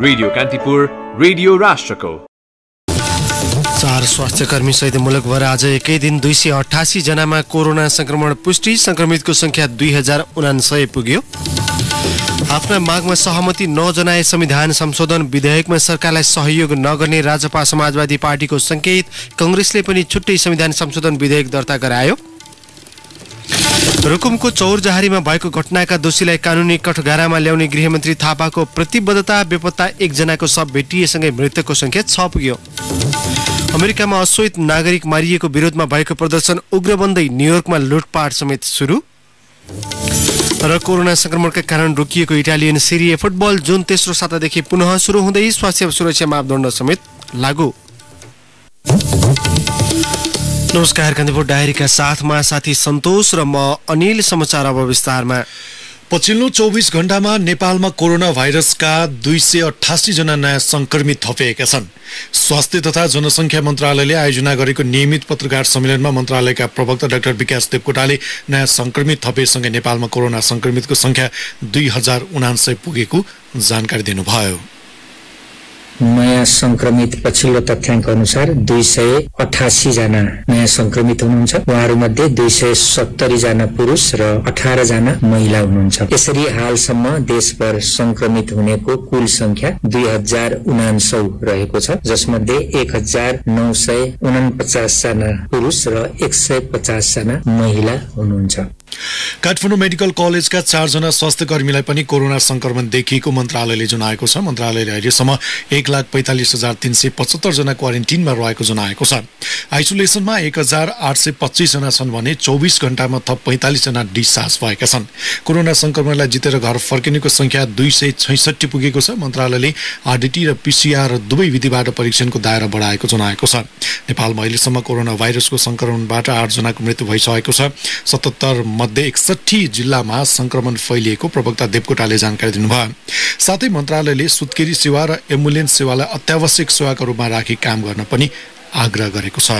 Radio Kantipur radio राष्ट्रको। चार स्वास्थ्य कर्मी सहित मुलुकभर आज एकै दिन दुई सय अठासी जनामा कोरोना संक्रमण पुष्टि संक्रमितको संख्या दुई हजार उनासय पुग्यो। आफ्ना मागमा सहमति नजनाए संविधान संशोधन विधेयकमा सरकारलाई सहयोग नगर्ने राजपा समाजवादी पार्टीको सङ्केत कङ्ग्रेसले पनि छुट्टै संविधान संशोधन विधेयक दर्ता गरायो। रुकुमको चौरजहारीमा भएको घटनाका दोषीलाई कानुनी कठघारामा ल्याउने गृहमन्त्री थापाको प्रतिबद्धता बेपत्ता एकजनाको शव भेटिएसँगै मृतकको सङ्ख्या छ पुग्यो। अमेरिकामा अश्वेत नागरिक मारिएको विरोधमा भएको प्रदर्शन उग्र बन्दै न्युयोर्कमा लुटपाट समेत सुरु। र कोरोना संक्रमणका कारण रोकिएको इटालियन सिरिए फुटबल जुन तेस्रो सातादेखि पुनः सुरु हुँदै स्वास्थ्य सुरक्षा मापदण्ड समेत लागू। नमस्कार कान्तिपुर डायरीका साथमा साथी सन्तोष र म अनिल समाचार अब विस्तारमा। पछिल्लो चौबिस घण्टामा नेपालमा कोरोना भाइरसका दुई सय अठासी जना नयाँ संक्रमित थपिएका छन्। स्वास्थ्य तथा जनसङ्ख्या मन्त्रालयले आयोजना गरेको नियमित पत्रकार सम्मेलनमा मन्त्रालयका प्रवक्ता डाक्टर विकास देवकोटाले नयाँ संक्रमित थपेसँगै नेपालमा कोरोना संक्रमितको सङ्ख्या दुई हजार उनासय पुगेको जानकारी दिनुभयो। नयाँ संक्रमित पछिल्लो तथ्याङ्क अनुसार दुई सय अठासी जना नयाँ संक्रमित हुनुहुन्छ। उहाँहरूमध्ये दुई सय सत्तरी जना पुरुष र अठार जना महिला हुनुहुन्छ। यसरी हालसम्म देशभर संक्रमित हुनेको कुल संख्या दुई हजार उनासौ रहेको छ जसमध्ये एक हजार नौ सय उनपचास जना पुरुष र एक सय पचास जना महिला हुनुहुन्छ। काठमाडौँ मेडिकल कलेजका चारजना स्वास्थ्य कर्मीलाई पनि कोरोना संक्रमण देखिएको मन्त्रालयले जनाएको छ। मन्त्रालयले अहिलेसम्म एक लाख पैँतालिस हजार तिन सय पचहत्तरजना क्वारेन्टिनमा रहेको जनाएको छ। आइसोलेसनमा एक हजार आठ सय पच्चिसजना छन् भने चौबिस घण्टामा थप पैँतालिसजना डिस्चार्ज भएका छन्। कोरोना संक्रमणलाई जितेर घर फर्किनेको संख्या दुई सय छैसठी पुगेको छ। मन्त्रालयले आरडिटी र पिसिआर दुवै विधिबाट परीक्षणको दायरा बढाएको जनाएको छ। नेपालमा अहिलेसम्म कोरोना भाइरसको संक्रमणबाट आठजनाको मृत्यु भइसकेको छ। सतहत्तर मध्ये एकसठी जिल्लामा संक्रमण फैलिएको प्रवक्ता देवकोटाले जानकारी दिनुभयो। साथै मन्त्रालयले सुत्केरी सेवा र एम्बुलेन्स सेवालाई अत्यावश्यक सेवाका रूपमा राखी काम गर्न पनि आग्रह गरेको छ।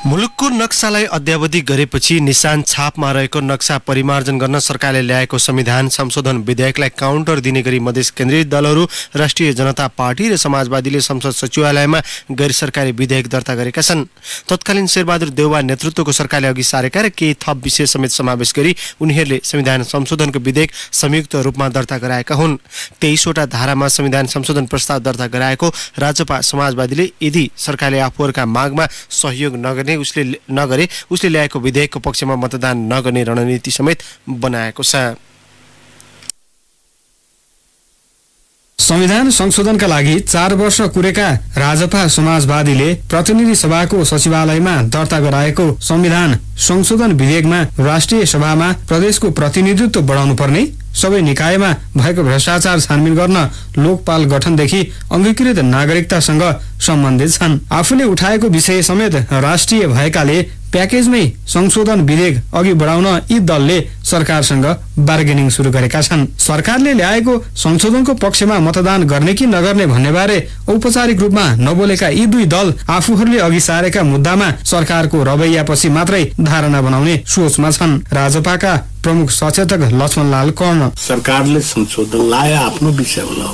मुलुकको नक्सालाई अध्यावधि गरेपछि निशान छापमा रहेको नक्सा परिमार्जन गर्न सरकारले ल्याएको संविधान संशोधन विधेयकलाई काउन्टर दिने गरी मधेस केन्द्रित दलहरू राष्ट्रिय जनता पार्टी र समाजवादीले संसद सचिवालयमा गैर सरकारी विधेयक दर्ता गरेका छन्। तत्कालीन शेरबहादुर देउवा नेतृत्वको सरकारले अघि सारेका र केही थप विषय समेत समावेश गरी उनीहरूले संविधान संशोधनको विधेयक संयुक्त रूपमा दर्ता गराएका हुन्। तेइसवटा धारामा संविधान संशोधन प्रस्ताव दर्ता गराएको राजपा समाजवादीले यदि सरकारले आफूहरूका मागमा सहयोग नगर्ने उसले नगरे उसले ल्याएको विधेयकको पक्षमा मतदान नगर्ने रणनीति समेत बनाएको छ। संविधान संशोधनका लागि चार वर्ष कुरेका राजपा समाजवादीले प्रतिनिधि सभाको सचिवालयमा दर्ता गराएको संविधान संशोधन विधेयकमा राष्ट्रिय सभामा प्रदेशको प्रतिनिधित्व बढाउनु पर्ने सबै निकायमा भएको भ्रष्टाचार छानबिन गर्न लोकपाल गठनदेखि अङ्गीकृत नागरिकतासँग सम्बन्धित छन्। आफूले उठाएको विषय समेत राष्ट्रिय भएकाले प्याकेजमै संशोधन विधेयक अघि बढाउन यी दलले सरकारसँग बार्गेनिङ सुरु गरेका छन्। सरकारले ल्याएको संशोधनको पक्षमा मतदान गर्ने कि नगर्ने भन्ने बारे औपचारिक रूपमा नबोलेका यी दुई दल आफूहरूले अघि सारेका मुद्दामा सरकारको रवैयापछि मात्रै धारणा बनाउने सोचमा छन्। राजपाका प्रमुख सचेतक लक्ष्मणलाल कर्ण। सरकारले संशोधन लाए आफ्नो विषय होला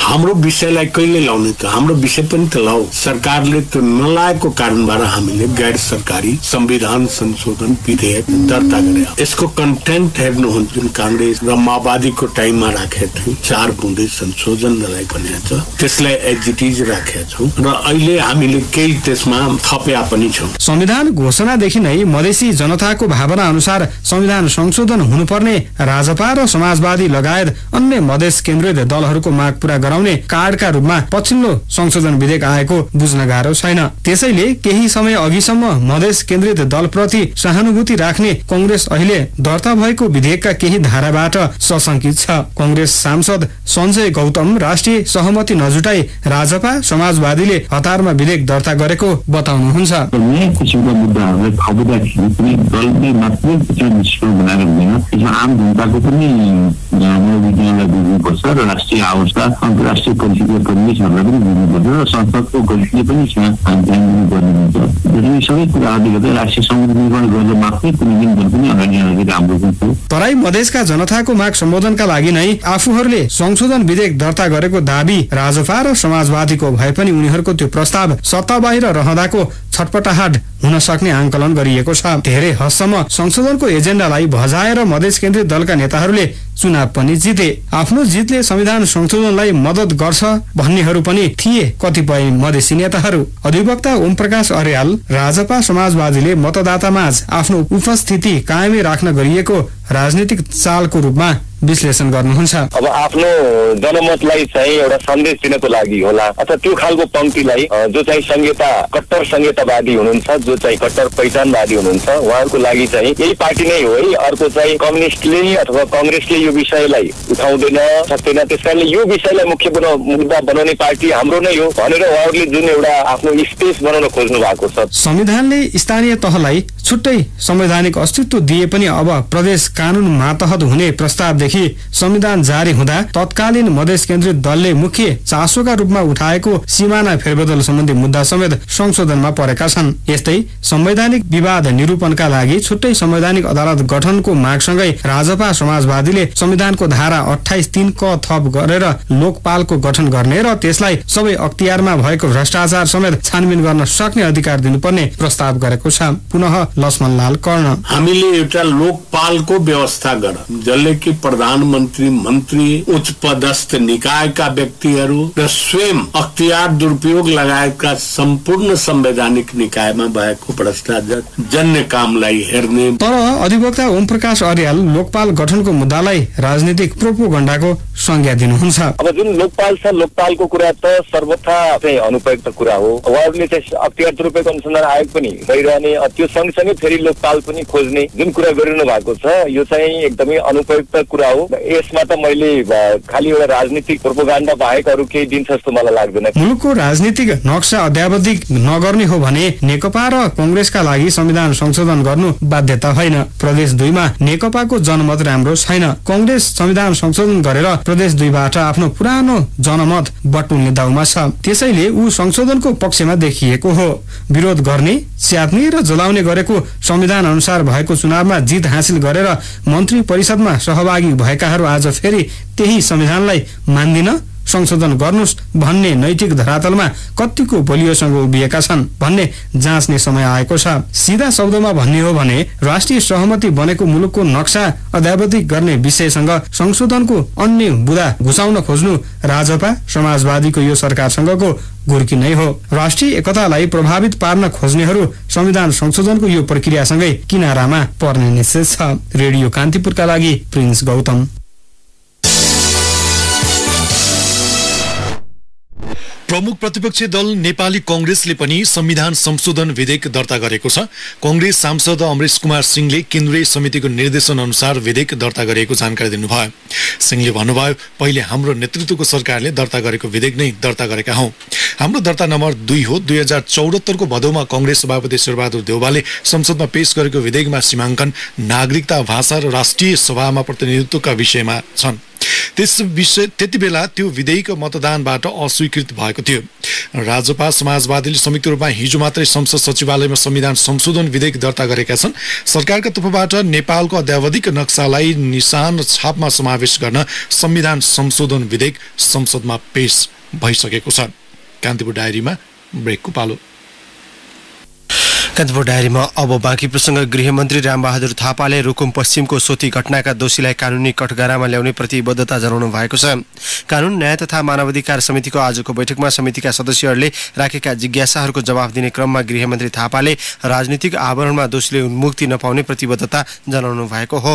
हाम्रो विषयलाई कहिले लाउने त? हाम्रो विषय पनि त लाऊ सरकारले त्यो नलाएको कारणबाट हामीले गैर सरकारी संविधान संशोधन विधेयक दर्ता गरे। यसको कन्टेन्ट हेर्नुहुन्छ जुन काङ्ग्रेस र माओवादीको टाइममा राखेको थियो चार बुँदे संशोधनलाई भनेको छ। त्यसलाई एजिटिज राखेका छौँ र अहिले हामीले केही त्यसमा थप्या पनि छौँ। संविधान घोषणादेखि नै मधेसी जनताको भावना अनुसार संविधान संशोधन हुनुपर्ने राजपा र समाजवादी लगायत अन्य मधेस केन्द्रित दलहरूको माग पूरा गराउने कार्डका रूपमा पछिल्लो संशोधन विधेयक आएको बुझ्न गाह्रो छैन। त्यसैले केही समय अघिसम्म मधेस केन्द्रित दलप्रति सहानुभूति राख्ने कंग्रेस अहिले दर्ता भएको विधेयकका केही धाराबाट सशंकित छ। कंग्रेस सांसद सञ्जय गौतम राष्ट्रिय सहमति नजुटाई राजपा समाजवादीले हतारमा विधेयक दर्ता गरेको बताउनुहुन्छ। राष्ट्रिय गर्दा राष्ट्रिय निर्माण मात्रै कुनै दिन पनि अगाडि राम्रो हुन्छ तराई मधेसका जनताको माग सम्बोधनका लागि नै आफूहरूले संशोधन विधेयक दर्ता गरेको दावी राजपा र समाजवादीको भए पनि उनीहरूको त्यो प्रस्ताव सत्ता बाहिर रहँदाको छटपटाहाट हुन सक्ने आंकलन गरिएको छ। धेरै हदसम्म संशोधनको एजेन्डालाई भजाएर मधेस केन्द्रित दलका नेताहरूले चुनाव पनि जिते। आफ्नो जितले संविधान संशोधनलाई मदत गर्छ भन्नेहरू पनि थिए कतिपय मधेसी नेताहरू। अधिवक्ता ओम प्रकाश अर्याल राजपा समाजवादीले मतदातामाझ आफ्नो उपस्थिति कायमै राख्न गरिएको राजनीतिक चालको रूपमा विश्लेषण गर्नुहुन्छ। अब आफ्नो जनमतलाई चाहिँ एउटा सन्देश दिनको लागि होला। अथवा त्यो खालको पंक्तिलाई अ, जो चाहिँ संहिता कट्टर संहितावादी हुनुहुन्छ जो चाहिँ कट्टर पहिचानवादी हुनुहुन्छ उहाँहरूको लागि चाहिँ यही पार्टी नै हो है। अर्को चाहिँ कम्युनिस्टले अथवा कङ्ग्रेसले यो विषयलाई उठाउँदैन सक्दैन। त्यस कारणले यो विषयलाई मुख्य मुद्दा बनाउने पार्टी हाम्रो नै हो भनेर उहाँहरूले जुन एउटा आफ्नो स्पेस बनाउन खोज्नु भएको छ। संविधानले स्थानीय तहलाई छुट्टै संवैधानिक अस्तित्व दिए पनि अब प्रदेश कानून मातहत हुने प्रस्तावदेखि संविधान जारी हुँदा तत्कालीन मधेस केन्द्रित दलले मुख्य चासोका रूपमा उठाएको सिमाना फेरबदल सम्बन्धी मुद्दा समेत संशोधनमा परेका छन्। यस्तै संवैधानिक विवाद निरूपणका लागि छुट्टै संवैधानिक अदालत गठनको मागसँगै राजपा समाजवादीले संविधानको धारा अठाइस तीन क थप गरेर लोकपालको गठन गर्ने र त्यसलाई सबै अख्तियारमा भएको भ्रष्टाचार समेत छानबिन गर्न सक्ने अधिकार दिनुपर्ने प्रस्ताव गरेको छ। पुनः लक्ष्मण लाल कर्ण। हामीले एउटा लोकपालको व्यवस्था गर। जसले कि प्रधानमन्त्री मन्त्री उच्च पदस्थ निकायका व्यक्तिहरू र स्वयं अख्तियार दुरुपयोग लगायतका सम्पूर्ण संवैधानिक निकायमा भएको भ्रष्टाचार जन्य कामलाई हेर्ने। तर अधिवक्ता ओम प्रकाश अर्याल लोकपाल गठनको मुद्दालाई राजनीतिक प्रोपोगण्डाको संज्ञा दिनुहुन्छ। अब जुन लोकपाल छ लोकपालको कुरा त सर्वथा चाहिँ अनुपयुक्त कुरा हो। उहाँहरूले चाहिँ अख्तियार दुरुपयोग अनुसन्धान आयोग पनि गरिरहने त्यो सँगसँगै फेरि लोकपाल पनि खोज्ने जुन कुरा गरिरहनु भएको छ यो चाहिँ एकदमै अनुपयुक्त कुरा हो यसमा त मैले खालि एउटा राजनीतिक प्रोपोगान्डा बाहेक अरू केही दिन्छ जस्तो मलाई लाग्दैन। मुलुकको राजनीतिक नक्सा अध्यावधिक नगर्ने हो भने नेकपा र कंग्रेसका लागि संविधान संशोधन गर्नु बाध्यता होइन। प्रदेश दुईमा नेकपाको जनमत राम्रो छैन। कंग्रेस संविधान संशोधन गरेर प्रदेश दुईबाट आफ्नो पुरानो जनमत बटुल्ने दाउमा छ। त्यसैले ऊ संशोधनको पक्षमा देखिएको हो। विरोध गर्ने च्यात्ने र जलाउने गरेको संविधान अनुसार भएको चुनावमा जित हासिल गरेर मन्त्री परिषदमा सहभागी भएकाहरू आज फेरि त्यही संविधानलाई मान्दिन संशोधन गर्नुहोस् भन्ने नैतिक धरातलमा कतिको बलियोसँग उभिएका छन् भन्ने जाँच्ने समय आएको छ। सिधा शब्दमा भन्ने हो भने राष्ट्रिय सहमति बनेको मुलुकको नक्सा अध्यावधिक गर्ने विषयसँग संशोधनको अन्य बुदा घुसाउन खोज्नु राजपा समाजवादीको यो सरकारसँगको गुर्की नै हो। राष्ट्रिय एकतालाई प्रभावित पार्न खोज्नेहरू संविधान संशोधनको यो प्रक्रियासँगै किनारामा पर्ने निश्चित छ। रेडियो कान्तिपुरका लागि प्रिन्स गौतम। प्रमुख प्रतिपक्षी दल नेपाली कंग्रेसले पनि संविधान संशोधन विधेयक दर्ता गरेको छ। कंग्रेस सांसद अमरेश कुमार सिंहले केन्द्रीय समितिको निर्देशन अनुसार विधेयक दर्ता गरिएको जानकारी दिनुभयो। सिंहले भन्नुभयो पहिले हाम्रो नेतृत्वको सरकारले दर्ता गरेको विधेयक नै दर्ता गरेका हौ। हाम्रो दर्ता नम्बर दुई हो। दुई हजार चौरात्तरको भदौमा कंग्रेस सभापति शेरबहादुर देउवाले संसदमा पेश गरेको विधेयकमा सीमाङ्कन नागरिकता भाषा र राष्ट्रिय सभामा प्रतिनिधित्वका विषयमा छन्। त्यस विषय त्यति बेला त्यो विधेयक मतदानबाट अस्वीकृत भएको थियो। राजपा समाजवादीले संयुक्त रूपमा हिजो मात्रै संसद सचिवालयमा संविधान संशोधन विधेयक दर्ता गरेका छन्। सरकारका तर्फबाट नेपालको अध्यावधिक नक्सालाई निशान छापमा समावेश गर्न संविधान संशोधन विधेयक संसदमा पेश भइसकेको छ। कान्तिपुर डायरीमा ब्रेकको पालो कान्तिपुर डायरीमा अब बाँकी प्रसङ्ग गृहमन्त्री रामबहादुर थापाले रुकुम पश्चिमको सोती घटनाका दोषीलाई कानुनी कठघरामा ल्याउने प्रतिबद्धता जनाउनु भएको छ। कानुन न्याय तथा मानवाधिकार समितिको आजको बैठकमा समितिका सदस्यहरूले राखेका जिज्ञासाहरूको जवाफ दिने क्रममा गृहमन्त्री थापाले राजनीतिक आवरणमा दोषीले उन्मुक्ति नपाउने प्रतिबद्धता जनाउनु भएको हो।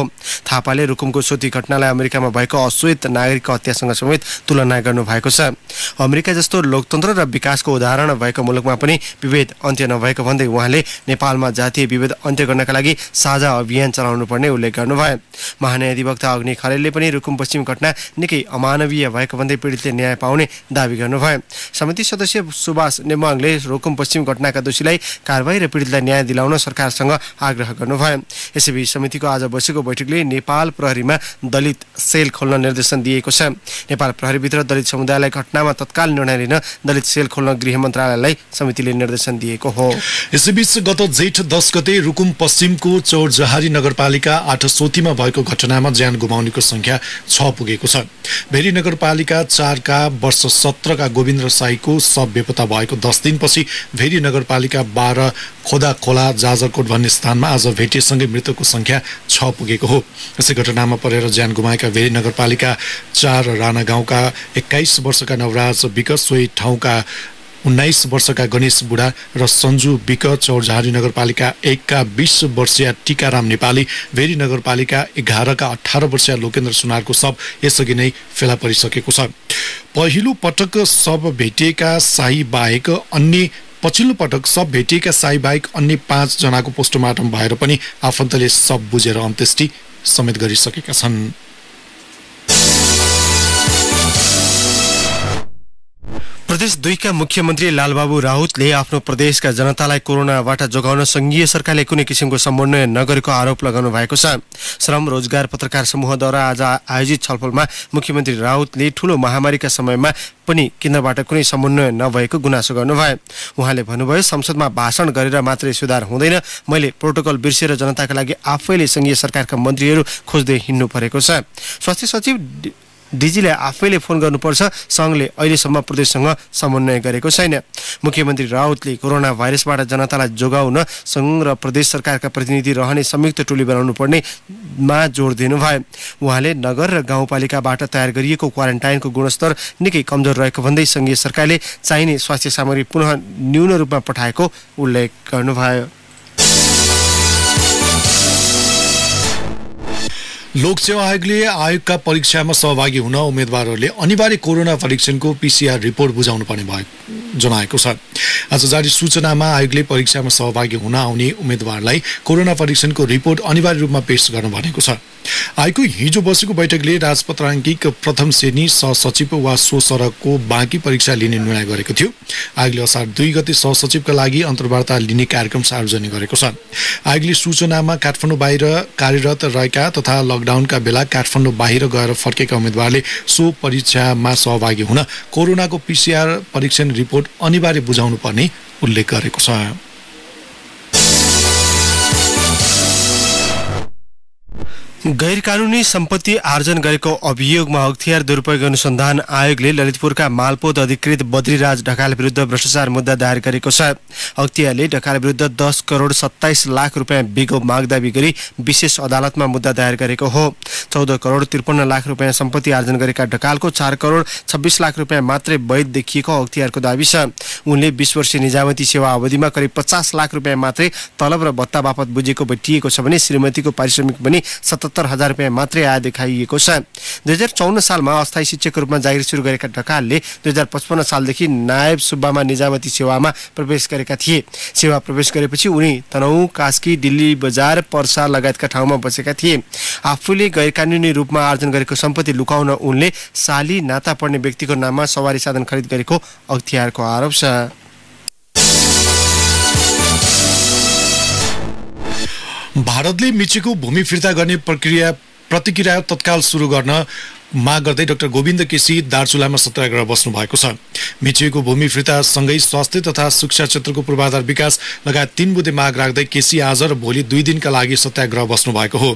थापाले रुकुमको सोती घटनालाई अमेरिकामा भएको अश्वेत नागरिकको हत्यासँग समेत तुलना गर्नु भएको छ। अमेरिका जस्तो लोकतन्त्र र विकासको उदाहरण भएको मुलुकमा पनि विभेद अन्त्य नभएको भन्दै उहाँले नेपालमा जातीय विभेद अन्त्य गर्नका लागि साझा अभियान चलाउनु पर्ने उल्लेख गर्नुभयो। महान्यायाधिवक्ता अग्नि खरेलले पनि रुकुम पश्चिम घटना निकै अमानवीय भएको भन्दै पीडितले न्याय पाउने दावी गर्नुभयो। समिति सदस्य सुभाष नेमाङले रुकुम पश्चिम घटनाका दोषीलाई कारवाही र पीडितलाई न्याय दिलाउन सरकारसँग आग्रह गर्नुभयो। यसैबीच समितिको आज बसेको बैठकले नेपाल प्रहरीमा दलित सेल खोल्न निर्देशन दिएको छ। नेपाल प्रहरीभित्र दलित समुदायलाई घटनामा तत्काल निर्णय लिन दलित सेल खोल्न गृह मन्त्रालयलाई समितिले निर्देशन दिएको हो। यसैबीच गत जेठ दस गते रुकुम पश्चिमको चौरजहारी नगरपालिका आठ सोतीमा भएको घटनामा ज्यान गुमाउनेको संख्या छ पुगेको छ। भेरी नगरपालिका चारका वर्ष सत्रका गोविन्द साईको शव बेपत्ता भएको दस दिनपछि भेरी नगरपालिका बाह्र खोदा खोला जाजरकोट भन्ने स्थानमा आज भेटिएसँगै मृतकको संख्या छ पुगेको हो। यसै घटनामा परेर ज्यान गुमाएका भेरी नगरपालिका चार राणा गाउँका एक्काइस वर्षका नवराज विकट सोही ठाउँका उन्नाइस वर्षका गणेश बुढा र सन्जु विक चौरझारी नगरपालिका एकका बिस वर्षीय टिकाराम नेपाली भेरी नगरपालिका एघारका अठार वर्षीय लोकेन्द्र सुनारको शव यसअघि नै फेला परिसकेको छ। पहिलो पटक शव भेटिएका साई बाहेक अन्य पछिल्लो पटक सब भेटिएका साई बाहेक अन्य पाँचजनाको पोस्टमार्टम भएर पनि आफन्तले सब बुझेर अन्त्येष्टि समेत गरिसकेका छन्। प्रदेश दुईका मुख्यमन्त्री लालबाबु राउतले आफ्नो प्रदेशका जनतालाई कोरोनाबाट जोगाउन संघीय सरकारले कुनै किसिमको समन्वय नगरेको आरोप लगाउनु भएको छ। श्रम रोजगार पत्रकार समूहद्वारा आज आयोजित छलफलमा मुख्यमन्त्री राउतले ठूलो महामारीका समयमा पनि केन्द्रबाट कुनै समन्वय नभएको गुनासो गर्नुभयो। उहाँले भन्नुभयो संसदमा भाषण गरेर मात्रै सुधार हुँदैन। मैले प्रोटोकल बिर्सेर जनताका लागि आफैले संघीय सरकारका मन्त्रीहरू खोज्दै हिँड्नु परेको छ। स्वास्थ्य सचिव डिजीले आफैले फोन गर्नुपर्छ। सङ्घले अहिलेसम्म प्रदेशसँग समन्वय गरेको छैन। मुख्यमन्त्री राउतले कोरोना भाइरसबाट जनतालाई जोगाउन सङ्घ र प्रदेश सरकारका प्रतिनिधि रहने संयुक्त टोली बनाउनु पर्नेमा जोड दिनुभयो। उहाँले नगर र गाउँपालिकाबाट तयार गरिएको क्वारेन्टाइनको गुणस्तर निकै कमजोर रहेको भन्दै सङ्घीय सरकारले चाहिने स्वास्थ्य सामग्री पुनः न्यून रूपमा पठाएको उल्लेख गर्नुभयो। लोकसेवा आयोगले आयोगका परीक्षामा सहभागी हुन उम्मेद्वारहरूले अनिवार्य कोरोना परीक्षणको पिसिआर रिपोर्ट बुझाउनु पर्ने भएको जनाएको छ। आज जारी सूचनामा आयोगले परीक्षामा सहभागी हुन आउने उम्मेद्वारलाई कोरोना परीक्षणको रिपोर्ट अनिवार्य रूपमा पेश गर्नु भनेको छ। आयोगको हिजो बसेको बैठकले राजपत्राङ्किक प्रथम श्रेणी सहसचिव वा सो सरकको बाँकी परीक्षा लिने निर्णय गरेको थियो। आयोगले असार दुई गते सहसचिवका लागि अन्तर्वार्ता लिने कार्यक्रम सार्वजनिक गरेको छ। आयोगले सूचनामा काठमाडौँ बाहिर कार्यरत रहेका तथा लकडाउनका बेला काठमाडौँ बाहिर गएर फर्केका उम्मेद्वारले सो परीक्षामा सहभागी हुन कोरोनाको पिसिआर परीक्षण रिपोर्ट अनिवार्य बुझाउनु पर्ने उल्लेख गरेको छ। गैर कानुनी सम्पत्ति आर्जन गरेको अभियोगमा अख्तियार दुरुपयोग अनुसन्धान आयोगले ललितपुरका मालपोत अधिकृत बद्रीराज ढकाल विरुद्ध भ्रष्टाचार मुद्दा दायर गरेको छ। अख्तियारले ढकाल विरुद्ध दस करोड सत्ताइस लाख रुपियाँ बिगो माग दावी गरी विशेष अदालतमा मुद्दा दायर गरेको हो। चौध करोड त्रिपन्न लाख रुपियाँ सम्पत्ति आर्जन गरेका ढकालको चार करोड छब्बिस लाख रुपियाँ मात्रै वैध देखिएको अख्तियारको दावी छ। उनले बिस वर्षीय निजामती सेवा अवधिमा करिब पचास लाख रुपियाँ मात्रै तलब र भत्ता बापत बुझेको भेटिएको छ भने श्रीमतीको पारिश्रमिक पनि सतहत्तर सत्तर हजार रुपियाँ मात्रै आय देखाइएको छ। दुई हजार चौन्न सालमा अस्थायी शिक्षकको रूपमा जागिर सुरु गरेका ढकालले दुई हजार पचपन्न सालदेखि नायब सुब्बामा निजामती सेवामा प्रवेश गरेका थिए। सेवा प्रवेश गरेपछि उनी तनहु कास्की दिल्ली बजार पर्सा लगायतका ठाउँमा बसेका थिए। आफूले गैर कानुनी रूपमा आर्जन गरेको सम्पत्ति लुकाउन उनले साली नाता पर्ने व्यक्तिको नाममा सवारी साधन खरिद गरेको अख्तियारको आरोप छ। भारतले मिचेको भूमि फिर्ता गर्ने प्रक्रिया प्रतिक्रिया तत्काल सुरु गर्न माग गर्दै डाक्टर गोविन्द केसी दार्चुलामा सत्याग्रह बस्नु भएको छ। मिचिएको भूमि फिर्तासँगै स्वास्थ्य तथा शिक्षा क्षेत्रको पूर्वाधार विकास लगायत तीन बुधे माग राख्दै केसी आज र भोलि दुई दिनका लागि सत्याग्रह बस्नु भएको हो।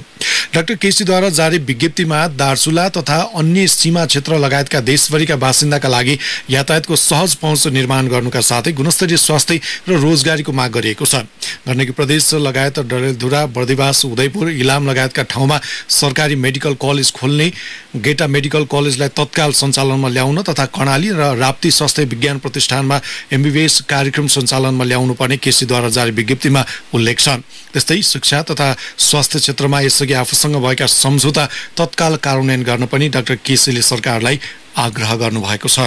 डाक्टर केसीद्वारा जारी विज्ञप्तिमा दार्चुला तथा अन्य सीमा क्षेत्र लगायतका देशभरिका बासिन्दाका लागि यातायातको सहज पहुँच निर्माण गर्नुका साथै गुणस्तरीय स्वास्थ्य र रोजगारीको माग गरिएको छ। गण्डकी प्रदेश लगायत डडेलधुरा बर्दिवास उदयपुर इलाम लगायतका ठाउँमा सरकारी मेडिकल कलेज खोल्ने गेटा मेडिकल कलेजलाई तत्काल सञ्चालनमा ल्याउन तथा कर्णाली र राप्ती स्वास्थ्य विज्ञान प्रतिष्ठानमा एमबिबिएस कार्यक्रम सञ्चालनमा ल्याउनु पर्ने केसीद्वारा जारी विज्ञप्तिमा उल्लेख छ त्यस्तै शिक्षा तथा स्वास्थ्य क्षेत्रमा यसअघि आफूसँग भएका सम्झौता तत्काल कार्यान्वयन गर्न पनि डाक्टर केसीले सरकारलाई आग्रह गर्नुभएको छ।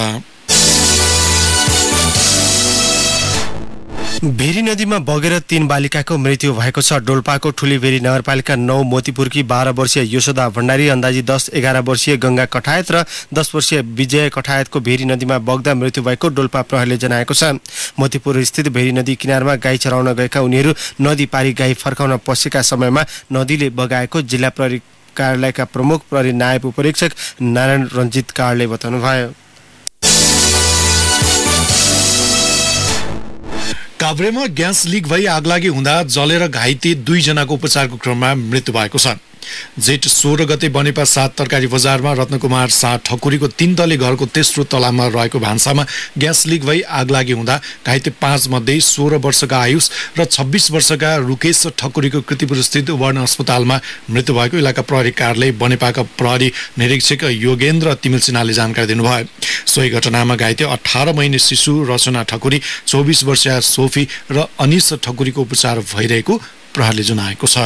भेरी नदीमा बगेर तीन बालिकाको मृत्यु भएको छ। डोल्पाको ठुलीभेरी नगरपालिका नौ मोतीपुरकी बाह्र वर्षीय यशोदा भण्डारी अन्दाजी दस एघार वर्षीय गङ्गा कठायत र दस वर्षीय विजय कठायतको भेरी नदीमा बग्दा मृत्यु भएको डोल्पा प्रहरीले जनाएको छ। मोतीपुर स्थित भेरी नदी किनारमा गाई चराउन गएका उनीहरू नदी पारी गाई फर्काउन पसेका समयमा नदीले बगाएको जिल्ला प्रहरी कार्यालयका प्रमुख प्रहरी नायब उपरीक्षक नारायण रञ्जित कारले बताउनुभयो। काभ्रेमा ग्यास लिक भई आगलागी हुँदा जलेर घाइते दुईजनाको उपचारको क्रममा मृत्यु भएको छ। जेठ सोह्र गते बनेपा सात तरकारी बजारमा रत्नकुमार शाह ठकुरीको तीन तले घरको तेस्रो तलामा रहेको भान्सामा ग्यास लिक भई आगलागी हुँदा घाइते पाँच मध्ये सोह्र वर्षका आयुष र छब्बिस वर्षका रुकेश ठकुरीको कृतिपुर स्थित वर्ण अस्पतालमा मृत्यु भएको इलाका प्रहरी कार्यालय बनेपाका प्रहरी निरीक्षक योगेन्द्र तिमिल सिन्हाले जानकारी दिनुभयो। सोही घटनामा घाइते अठार महिने शिशु रचना ठकुरी चौबिस वर्षीय सोफी र अनिस ठकुरीको उपचार भइरहेको प्रहरीले जनाएको छ।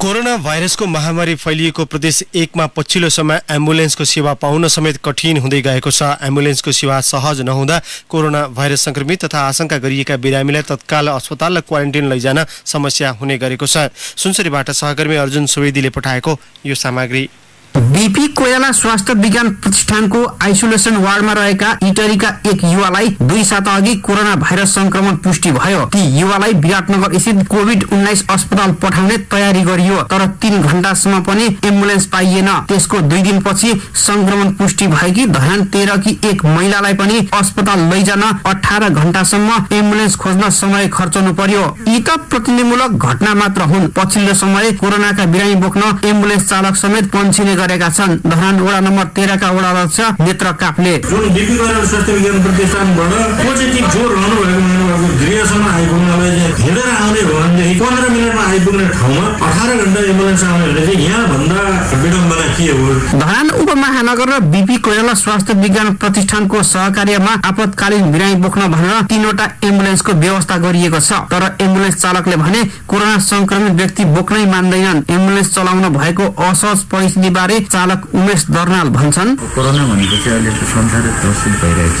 कोरोना भाइरसको महामारी फैलिएको प्रदेश एकमा पछिल्लो समय एम्बुलेन्सको सेवा पाउन समेत कठिन हुँदै गएको छ। एम्बुलेन्सको सेवा सहज नहुँदा कोरोना भाइरस संक्रमित तथा आशंका गरिएका बिरामीलाई तत्काल अस्पताल र क्वारेन्टिन लैजान समस्या हुने गरेको छ। सुनसरीबाट सहकर्मी अर्जुन सुवेदीले पठाएको यो सामग्री। बीपी कोइराला स्वास्थ्य विज्ञान प्रतिष्ठानको आइसोलेसन वार्डमा रहेका इटरीका एक युवालाई दुई साता अघि कोरोना भाइरस संक्रमण पुष्टि भयो। ती युवालाई विराटनगर स्थित कोभिड उन्नाइस अस्पताल पठाउने तयारी गरियो तर तीन घण्टासम्म पनि एम्बुलेन्स पाइएन। त्यसको दुई दिनपछि संक्रमण पुष्टि भएकी धरान तेह्रकी एक महिलालाई पनि अस्पताल लैजान अठार घण्टासम्म एम्बुलेन्स खोज्न समय खर्चनु पर्यो। यी त प्रतिनिधिमूलक घटना मात्र हुन्। पछिल्लो समय कोरोनाका बिरामी बोक्न एम्बुलेन्स चालक समेत पन्छिने गरेका छन्। धरान वडा नम्बर तेह्रका वडा अध्यक्ष नेत्र कापले जुन गरेर स्वास्थ्य विज्ञान प्रतिष्ठानबाट पोजिटिभ जो रहनु भएको गृहसम्म आइपुग्नलाई हिँडेर आउने हो भनेदेखि पन्ध्र मिनटमा आइपुग्ने ठाउँमा अठार घन्टा एम्बुलेन्स आउने भने चाहिँ यहाँभन्दा विडम्बना के हो? धरान उपमहानगर र बिपी कोइराला स्वास्थ्य विज्ञान प्रतिष्ठानको सहकार्यमा आपतकालीन बिरामी बोक्न भनेर तीनवटा एम्बुलेन्सको व्यवस्था गरिएको छ। तर एम्बुलेन्स चालकले भने कोरोना संक्रमित व्यक्ति बोक्नै मान्दैनन्। एम्बुलेन्स चलाउन भएको असहज परिस्थिति बारे चालक उमेश दर्नाल भन्छन्। कोरोना भनेको चाहिँ अहिले संसारै प्रस्तुत भइरहेको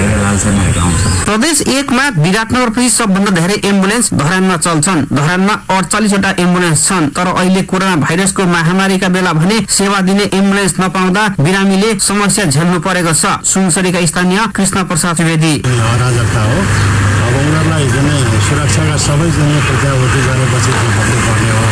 छ। आउँछ प्रदेश एकमा विराटनगरपछि सबभन्दा धेरै एम्बुलेन्स धरानमा चल्छन्। धरानमा अडचालिसवटा एम्बुलेन्स छन् तर अहिले कोरोना भाइरसको महामारीका बेला भने सेवा दिने एम्बुलेन्स नपाउँदा बिरामीले समस्या झेल्नु परेको छ। सुनसरीका स्थानीय कृष्ण प्रसाद अब उनीहरूलाई जुनै सुरक्षाका सबै जुनै प्रत्याभूति गरेपछि भन्नुपर्ने हो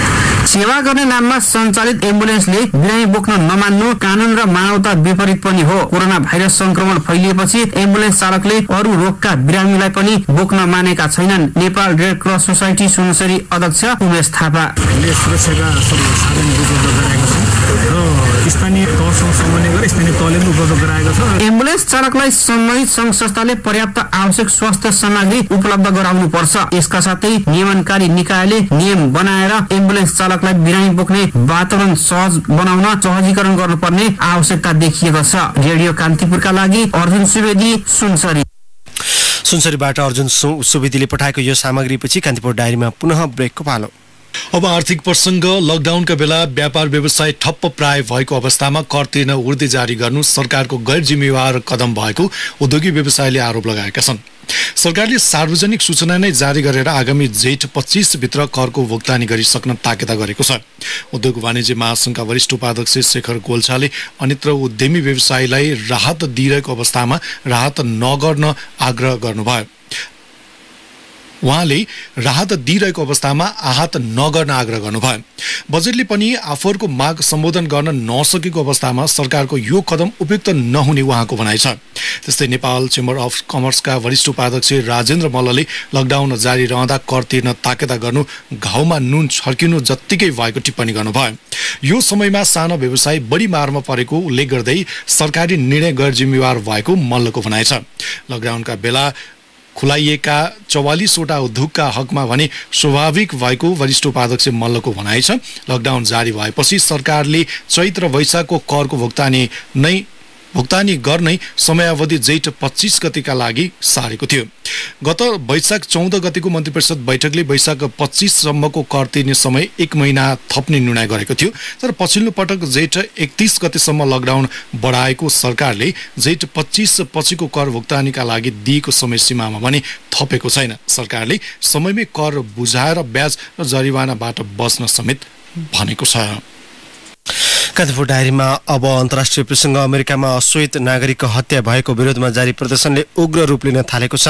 सेवा गर्ने नाममा सञ्चालित एम्बुलेन्सले बिरामी बोक्न नमान्नु कानून र मानवता विपरीत पनि हो कोरोना भाइरस संक्रमण फैलिएपछि एम्बुलेन्स चालकले अरू रोगका बिरामीलाई पनि बोक्न मानेका छैनन् Nepal red cross society Sunsari अध्यक्ष उमेश थापा सुरक्षाका सब साधन उपलब्ध गराएको छौँ र स्थानीय तहसँग समन्वय गरेर स्थानीय तहले पनि उपलब्ध गराएको छ। एम्बुलेन्स चालकलाई सम्बन्धित संघ संस्थाले पर्याप्त आवश्यक स्वास्थ्य सामग्री उपलब्ध गराउनु पर्छ यसका साथै नियमनकारी निकायले नियम बनाएर एम्बुलेन्स चालकलाई बिरामी बोक्ने वातावरण सहज बनाउन सहजीकरण गर्नुपर्ने आवश्यकता देखिएको छ। रेडियो कान्तिपुरका लागि अर्जुन सुवेदी सुनसरी। सुनसरीबाट अर्जुन सु- सुवेदीले पठाएको यो सामग्रीपछि कान्तिपुर डायरीमा पुनः ब्रेकको पालो। अब आर्थिक प्रसङ्ग लकडाउनका बेला व्यापार व्यवसाय ठप्प प्राय भएको अवस्थामा कर तिर्न उर्दी जारी गर्नु सरकारको गैर जिम्मेवार कदम भएको उद्योगी व्यवसायले आरोप लगाएका छन्। सरकारले सार्वजनिक सूचना नै जारी गरेर आगामी जेठ पच्चिसभित्र करको भुक्तानी गरिसक्न ताकेता गरेको छ। उद्योग वाणिज्य महासङ्घका वरिष्ठ उपाध्यक्ष शेखर गोल्छाले अन्यत्र उद्यमी व्यवसायलाई राहत दिइरहेको अवस्थामा राहत नगर्न आग्रह गर्नुभयो। उहाँले राहत दिइरहेको अवस्थामा आहत नगर्न आग्रह गर्नुभयो। बजेटले पनि आफूहरूको माग सम्बोधन गर्न नसकेको अवस्थामा सरकारको यो कदम उपयुक्त नहुने उहाँको भनाइ छ। त्यस्तै नेपाल चेम्बर अफ कमर्सका वरिष्ठ उपाध्यक्ष राजेन्द्र मल्लले लकडाउन जारी रहँदा कर तिर्न ताकेता गर्नु घाउमा नुन छर्किनु जत्तिकै भएको टिप्पणी गर्नुभयो। यो समयमा सानो व्यवसाय बढी मारमा परेको उल्लेख गर्दै सरकारी निर्णय गैर जिम्मेवार भएको मल्लको भनाइ छ। लकडाउनका बेला खुलाइएका चौवालिसवटा उद्योगका हकमा भने स्वाभाविक भएको वरिष्ठ उपाध्यक्ष मल्लको भनाइ छ। लकडाउन जारी भएपछि सरकारले चैत्र वैशाखको करको भुक्तानी नै भुक्तानी गर्नै समयावधि जेठ पच्चिस गतिका लागि सारेको थियो। गत वैशाख चौध गतिको मन्त्री परिषद बैठकले वैशाख पच्चिससम्मको कर तिर्ने समय एक महिना थप्ने निर्णय गरेको थियो। तर पछिल्लो पटक जेठ एकतिस गतिसम्म लकडाउन बढाएको सरकारले जेठ पच्चिस पछिको कर भुक्तानीका लागि दिएको समय सीमामा भने थपेको छैन। सरकारले समयमै कर बुझाएर ब्याज र जरिवानाबाट बच्न समेत भनेको छ। कान्तिपुर डायरीमा अब अन्तर्राष्ट्रिय प्रसङ्ग अमेरिकामा अश्वेत नागरिकको हत्या भएको विरोधमा जारी प्रदर्शनले उग्र रूप लिन थालेको छ।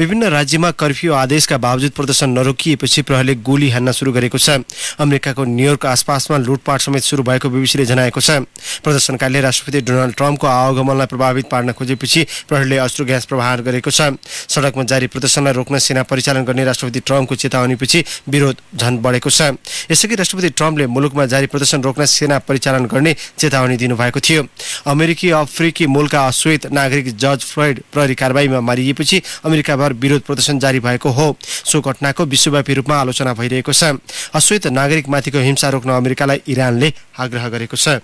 विभिन्न राज्यमा कर्फ्यू आदेशका बावजुद प्रदर्शन नरोकिएपछि प्रहरले गोली हान्न शुरू गरेको छ। अमेरिकाको न्युयोर्क आसपासमा लुटपाट समेत शुरू भएको बीबीसीले जनाएको छ। प्रदर्शनकारीले राष्ट्रपति डोनाल्ड ट्रम्पको आवागमनलाई प्रभावित पार्न खोजेपछि प्रहरले अश्रु ग्यास प्रहार गरेको छ। सडकमा जारी प्रदर्शनलाई रोक्न सेना परिचालन गर्ने राष्ट्रपति ट्रम्पको चेतावनीपछि विरोध झन बढेको छ। यसअघि राष्ट्रपति ट्रम्पले मुलुकमा जारी प्रदर्शन रोक्न सेना परिचालन गर्ने चेतावनी दिनुभएको थियो। अमेरिकी अफ्रिकी मूलका अश्वेत नागरिक जर्ज फ्लोइड प्रहरी कारवाहीमा मारिएपछि अमेरिकाभर विरोध प्रदर्शन जारी भएको हो। सो घटनाको विश्वव्यापी रूपमा आलोचना भइरहेको छ। अश्वेत नागरिकमाथिको हिंसा रोक्न अमेरिकालाई इरानले आग्रह गरेको छ।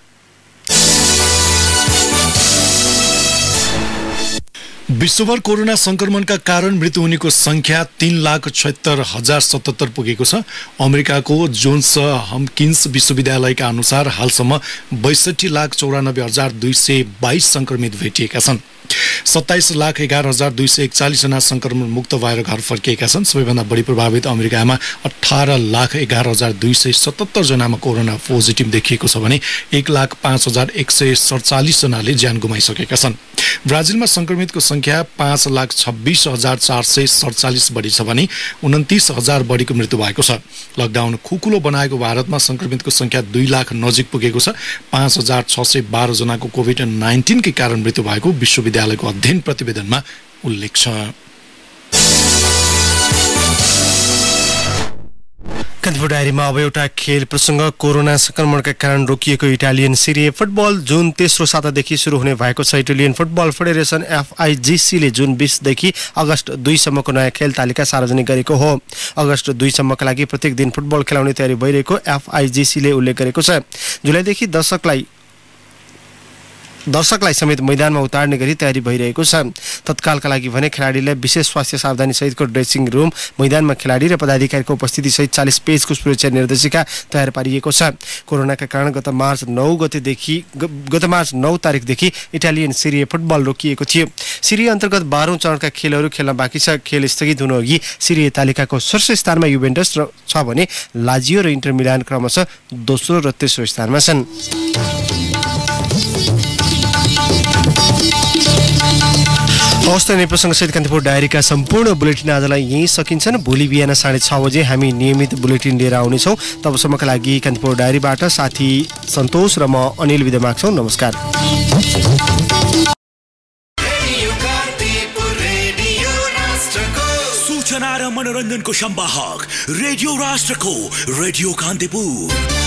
विश्वभर कोरोना संक्रमणका कारण मृत्यु हुनेको संख्या तीन लाख छत्तर हजार सतहत्तर पुगेको छ। अमेरिकाको जोन्स हम्किन्स विश्वविद्यालयका अनुसार हालसम्म बैसठी लाख चौरानब्बे हजार दुई सय बाइस संक्रमित भेटिएका छन्। सत्ताइस लाख एघार हजार दुई सय एकचालिसजना संक्रमण मुक्त भएर घर फर्किएका छन्। सबैभन्दा बढी प्रभावित अमेरिकामा अठार लाख एघार हजार दुई सय सतहत्तरजनामा कोरोना पोजिटिभ देखिएको छ भने एक लाख पाँच हजार एक सय सडचालिसजनाले ज्यान गुमाइसकेका छन्। ब्राजिलमा संक्रमितको संख्या पाँच लाख छब्बिस हजार चार सय सडचालिस बढी छ भने उन्तिस हजार बढीको मृत्यु भएको छ। लकडाउन खुकुलो बनाएको भारतमा संक्रमितको संख्या दुई लाख नजिक पुगेको छ। पाँच हजार छ सय बाह्रजनाको कोभिड नाइन्टिनकै कारण मृत्यु भएको विश्वविद्यालयको अध्ययन प्रतिवेदनमा उल्लेख छ। कान्तिपुर डायरीमा अब एउटा खेल प्रसङ्ग कोरोना संक्रमणका कारण रोकिएको इटालियन सिरिए फुटबल जुन तेस्रो सातादेखि सुरु हुने भएको छ। इटालियन फुटबल फेडरेसन एफआइजिसीले जुन बिसदेखि अगस्त दुईसम्मको नयाँ खेल तालिका सार्वजनिक गरेको हो। अगस्त दुईसम्मका लागि प्रत्येक दिन फुटबल खेलाउने तयारी भइरहेको एफआइजिसीले उल्लेख गरेको छ। जुलाईदेखि दशकलाई दर्शकलाई समेत मैदानमा उतार्ने गरी तयारी भइरहेको छ। तत्कालका लागि भने खेलाडीलाई विशेष स्वास्थ्य सावधानी सहितको ड्रेसिङ रुम मैदानमा खेलाडी र पदाधिकारीको उपस्थिति सहित चालिस पेजको सुरक्षा निर्देशिका तयार पारिएको छ। कोरोनाका कारण गत मार्च नौ गतेदेखि गत मार्च नौ तारिकदेखि इटालियन सिरिए फुटबल रोकिएको थियो। सिरिया अन्तर्गत बाह्रौँ चरणका खेलहरू खेल्न बाँकी छ। खेल स्थगित हुनु अघि सिरिए तालिकाको शीर्ष स्थानमा युभेन्टस छ भने लाजियो र इन्टर मिलान क्रमशः दोस्रो र तेस्रो स्थानमा छन्। हवस् त प्रसङ्गसहित कान्तिपुर डायरीका सम्पूर्ण बुलेटिन आजलाई यहीँ सकिन्छन्। भोलि बिहान साढे छ बजे हामी नियमित बुलेटिन लिएर आउनेछौँ। तबसम्मका लागि कान्तिपुर डायरीबाट साथी सन्तोष र म अनिल विदा माग्छौँ। नमस्कार। सूचना र मनोरञ्जनको सम्वाहक रेडियो राष्ट्रको रेडियो कान्तिपुर।